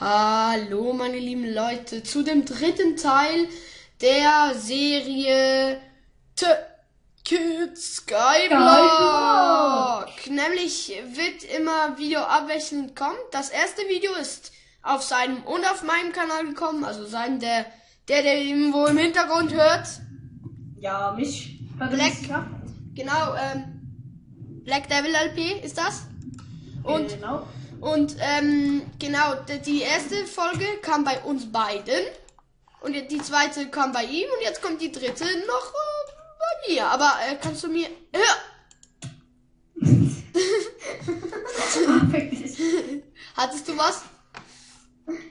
Hallo, meine lieben Leute, zu dem dritten Teil der Serie T Kids Skyblock. Nämlich wird immer Video abwechselnd kommen. Das erste Video ist auf seinem und auf meinem Kanal gekommen, also sein der der der irgendwo im Hintergrund hört. Ja, mich. Black. Genau, ähm, Black Devil LP ist das. Und genau. Und ähm, genau, die erste Folge kam bei uns beiden. Und die zweite kam bei ihm. Und jetzt kommt die dritte noch äh, bei mir. Aber äh, kannst du mir. Hör! Hattest du was?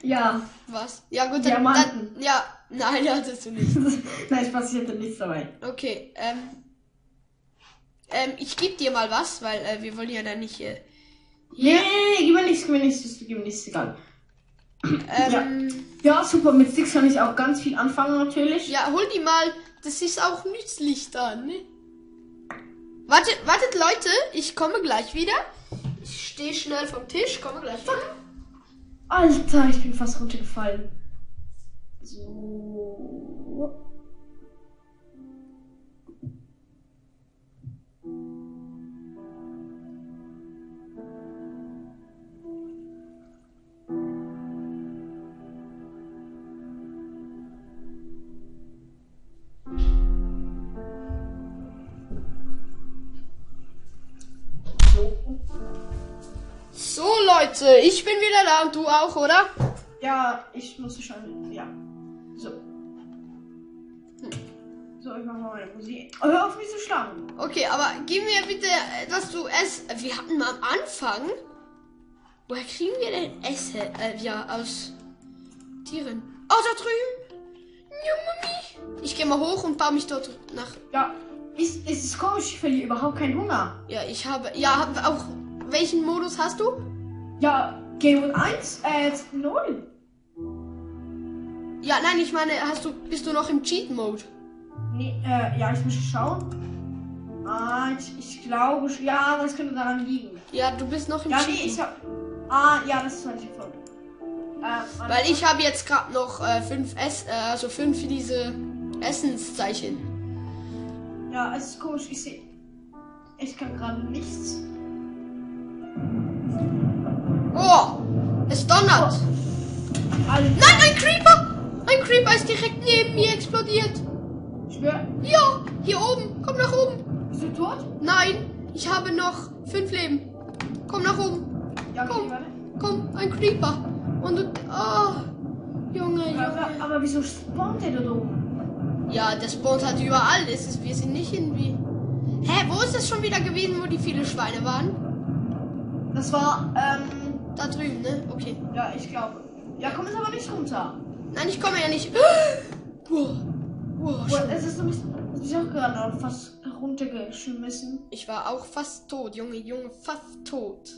ja. Was? Ja, gut, dann. Diamanten. dann ja, nein, hattest du nicht. Nein, ich passierte nichts dabei. Okay, ähm. Ähm, ich geb dir mal was, weil äh, wir wollen ja dann nicht. Äh, Nee, nee, nee, gib mir nichts, gib mir nichts, gib mir nichts, egal. ähm, Ja, super, mit Sticks kann ich auch ganz viel anfangen natürlich. Ja, hol die mal. Das ist auch nützlich dann, ne? Wartet, wartet, Leute, ich komme gleich wieder. Ich stehe schnell vom Tisch, komme gleich wieder. Alter, ich bin fast runtergefallen. So. Leute, ich bin wieder da und du auch, oder? Ja, ich muss schon. Ja. So. So, ich mach mal meine Musik. Oh, hör auf mich zu schlagen. Okay, aber gib mir bitte etwas zu essen. Wir hatten mal am Anfang. Woher kriegen wir denn Essen? Äh, ja, aus Tieren. Oh, da drüben. Ja, Mami. Ich gehe mal hoch und baue mich dort nach. Ja, ist, ist es komisch, ich verliere überhaupt keinen Hunger. Ja, ich habe. Ja, auch. Welchen Modus hast du? Ja, Game Mode 1, äh, jetzt 0. Ja, nein, ich meine, hast du, bist du noch im Cheat-Mode? Nee, äh, ja, ich muss schauen. Ah, ich, ich glaube, ja, das könnte daran liegen. Ja, du bist noch im Ja, nee, Cheat. ich hab. Ah, ja, das ist nicht gefunden. Äh, Weil ich habe jetzt gerade noch äh, fünf Ess, äh, also fünf diese Essenszeichen. Ja, es ist komisch, ich sehe. Ich kann gerade nichts. Donnert. Nein, ein Creeper! Ein Creeper ist direkt neben mir explodiert. schwör. Ja, hier oben. Komm nach oben. Bist du tot? Nein, ich habe noch fünf Leben. Komm nach oben. Ja, okay, Komm. warte. Komm, ein Creeper. Und du. Oh, Junge, Junge. Aber, aber wieso spawnt der da oben? Ja, der spawnt halt überall. Es ist, wir sind nicht irgendwie. Hä, wo ist das schon wieder gewesen, wo die viele Schweine waren? Das war, ähm, Da drüben, ne? Okay. ja, ich glaube. Ja, komm jetzt aber nicht runter. Nein, ich komme ja nicht. Boah. Boah, Boah, es ist es ist auch gerade fast runtergeschmissen. Ich war auch fast tot, Junge, Junge, fast tot.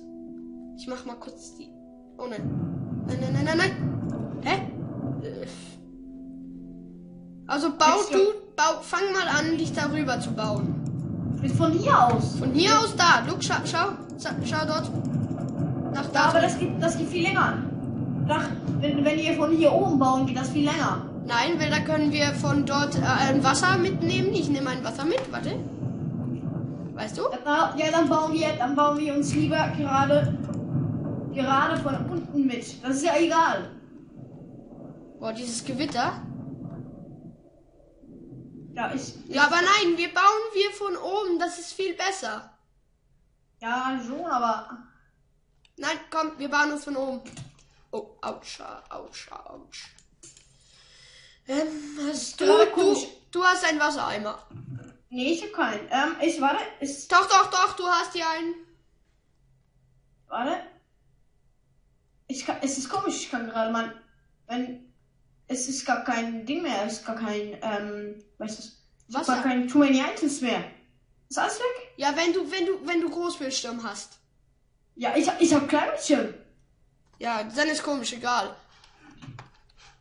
Ich mach mal kurz die. Oh nein. Nein, nein, nein, nein, nein. Hä? Also bau Jetzt du, bau, fang mal an, dich darüber zu bauen. Von hier aus. Von hier aus da. Look, schau, schau, schau dort. Da. aber das geht, das geht viel länger. Nach, wenn, wenn wir von hier oben bauen, geht das viel länger. Nein, weil da können wir von dort äh, ein Wasser mitnehmen. Ich nehme ein Wasser mit, warte. Weißt du? Ja, da- ja, dann bauen wir, dann bauen wir uns lieber gerade, gerade von unten mit. Das ist ja egal. Boah, dieses Gewitter. Ja, ich, Ja, aber nein, wir bauen wir von oben. Das ist viel besser. ja, schon, aber, Nein, komm, wir bauen uns von oben. Oh, ouch, ouch, ouch. Ähm, hast du, Ja, du, du hast einen Wassereimer. nee, ich hab keinen. Ähm, ich, warte, ist, Doch, doch, doch, du hast hier einen. warte. Ich kann, es ist komisch, ich kann gerade mal, wenn, es ist gar kein Ding mehr, es ist gar kein, ähm, weißt du, ich hab Wasser. gar kein Too Many Items mehr. Ist alles weg? Ja, wenn du, wenn du, wenn du Großbildschirm hast. Ja, ich, ich hab Kleinmädchen. Ja, dann ist komisch, egal.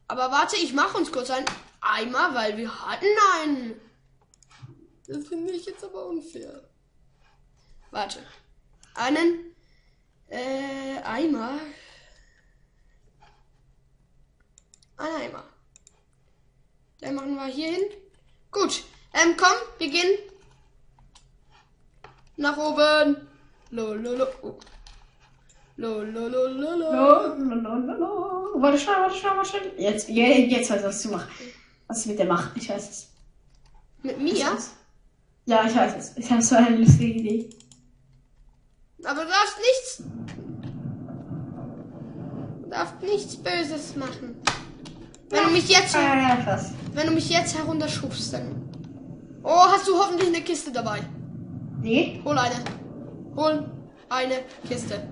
Aber warte, ich mach uns kurz einen Eimer, weil wir hatten einen. Das finde ich jetzt aber unfair. Warte. Einen äh, Eimer. Ein Eimer. Den machen wir hier hin. Gut. Ähm, komm, wir gehen nach oben. Lololo. Oh. Lololololo. Lolololo. Warte schnell, warte schnell, warte schnell. Jetzt, je- jetzt weiß ich, was du machst. Was mit der machst. Ich weiß es. Mit mir? Ja, ich weiß es. Ich habe so eine lustige Idee. Aber du darfst nichts. Du darfst nichts Böses machen. Wenn du mich jetzt, Ah, krass. wenn du mich jetzt herunterschubst, dann. Oh, hast du hoffentlich eine Kiste dabei? Nee? Hol eine. Hol eine Kiste.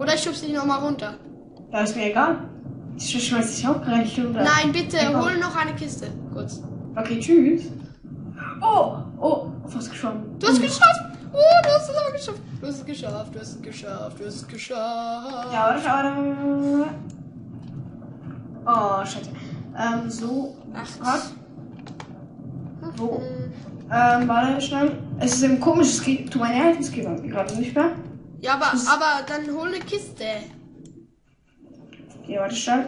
Oder ich schub's dich nochmal runter. Ja, ist mir egal. Ich schmeiß dich auch gleich runter. Nein, bitte, Ja. hol noch eine Kiste. Kurz. Okay, tschüss. Oh, oh, fast geschwommen. Du hast es geschafft! Oh, du hast es aber geschafft. Du hast es geschafft, du hast es geschafft, du hast es geschafft. Ja, warte, warte. Oh, scheiße. Ähm, so. Ach, Was? Wo? Hm. Ähm, warte, schnell. Es ist ein komisches Geht. Tu meine Items geben gerade nicht mehr. Ja, aber, aber dann hol eine Kiste. Okay, warte, schnell.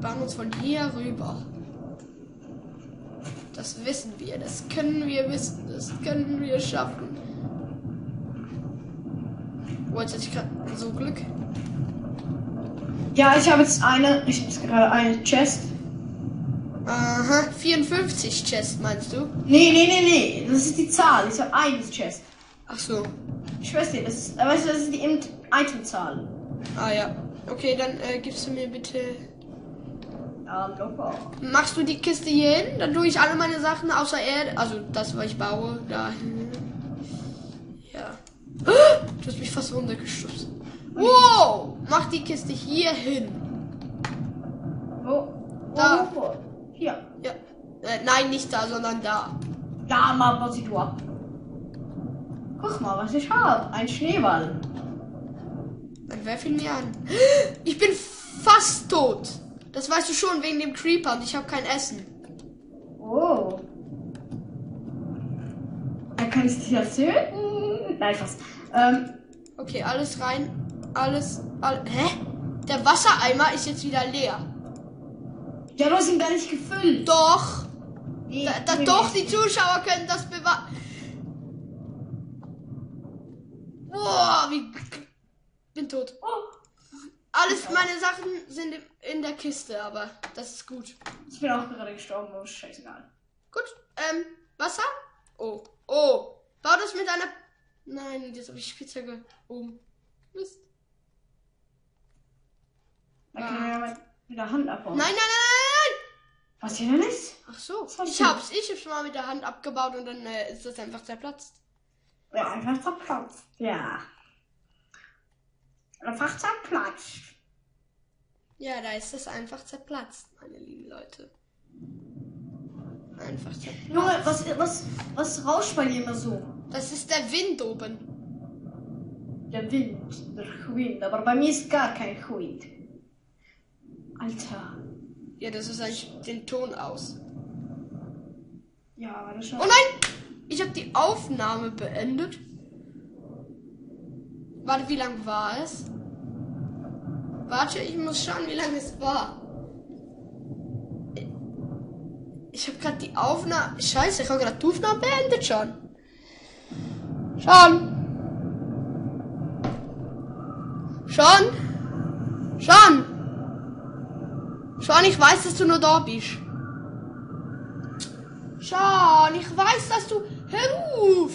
Bauen uns von hier rüber. Das wissen wir, das können wir wissen, das können wir schaffen. Oh, jetzt hatte ich gerade so Glück. Ja, ich habe jetzt eine. Ich habe jetzt gerade eine Chest. Aha, 54 Chest meinst du? Nee, nee, nee, nee. Das ist die Zahl. Ich habe eine Chest. Ach so. Ich weiß nicht, das ist, aber weißt du, das ist die Itemzahl. Ah ja. Okay, dann äh, gibst du mir bitte. Ja, locker. Machst du die Kiste hier hin? Dann tue ich alle meine Sachen außer Erde, also das, was ich baue, dahin. Ja. Du hast mich fast runtergestupst. Wow! Mach die Kiste hier hin. Wo? Da. Wo? Hier. Ja. Äh, nein, nicht da, sondern da. Da mal, was ich du ab. Guck mal, was ich habe. Ein Schneeball. Dann werf ihn mir an. Ich bin fast tot. Das weißt du schon wegen dem Creeper und ich habe kein Essen. Oh. Dann kann ich dich erzählen? Nein, fast. Ähm, Okay, alles rein. Alles. All Hä? Der Wassereimer ist jetzt wieder leer. Ja, du hast ihn gar nicht gefüllt. Doch. Nee, Da, da, nee, doch, nee. die Zuschauer können das bewahren. Boah, wie. Bin tot. Oh, Alles meine Sachen sind in der Kiste, aber das ist gut. ich bin auch gerade gestorben, aber scheißegal. Gut, ähm, Wasser? Oh, oh. Bau das mit einer. Nein, jetzt habe ich Spitzhacke oben. Mist. Dann kann er ja mal mit der Hand abbauen. Nein, nein, nein, nein, Was hier denn ist? Ach so, ich hab's, ich hab's mal mit der Hand abgebaut und dann äh, ist das einfach zerplatzt. Ja, einfach zerplatzt. Ja. Einfach zerplatzt. Ja, da ist es einfach zerplatzt, meine lieben Leute. Einfach zerplatzt. Junge, was, was, was rauscht bei dir immer so? Das ist der Wind oben. Der Wind, der Wind. Aber bei mir ist gar kein Wind. Alter. Ja, das ist eigentlich den Ton aus. Ja, aber das schon. Oh nein! Ich habe die Aufnahme beendet. Warte, wie lang war es? Warte, ich muss schauen, wie lange es war. Ich habe gerade die Aufnahme. Scheiße, ich habe gerade die Aufnahme beendet schon. Schon. Schon. Schon. Sean, ich weiß, dass du nur da bist. Sean, ich weiß, dass du. Hör auf!